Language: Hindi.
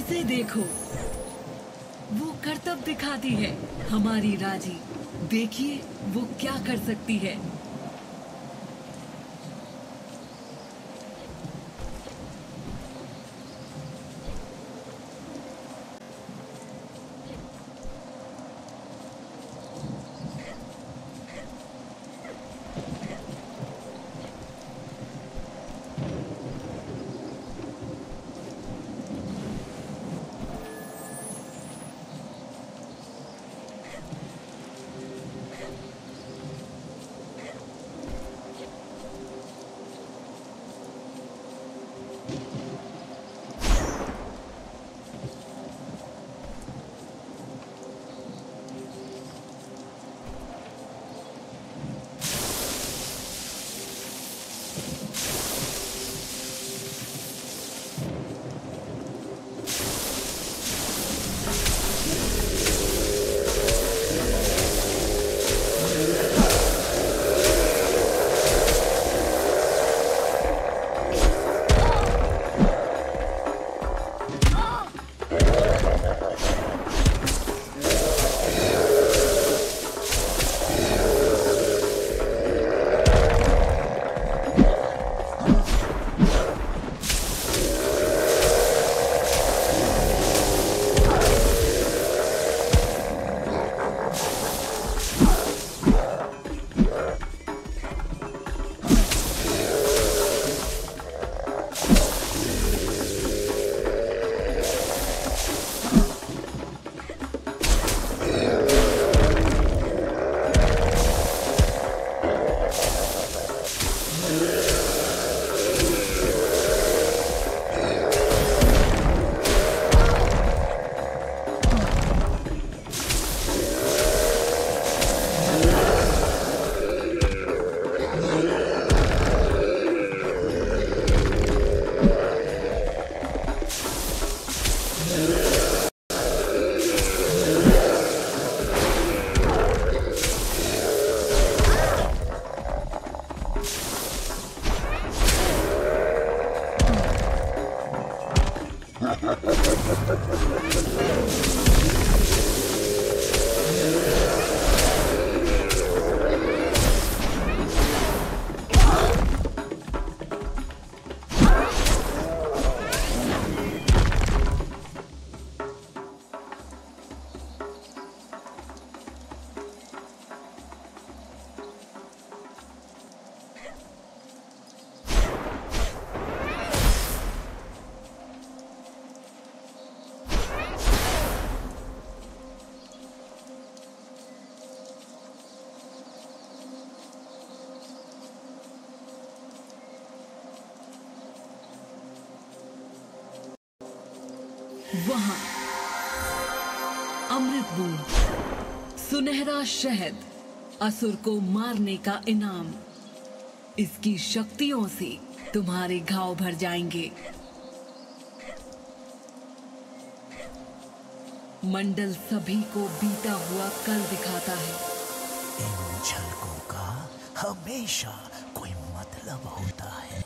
देखो। वो करतब दिखाती है हमारी राज़ी। देखिए वो क्या कर सकती है। वहाँ। अमृत बूंद सुनहरा शहद, असुर को मारने का इनाम। इसकी शक्तियों से तुम्हारे घाव भर जाएँगे। मंडल सभी को बीता हुआ कल दिखाता है। इन झलकों का हमेशा कोई मतलब होता है।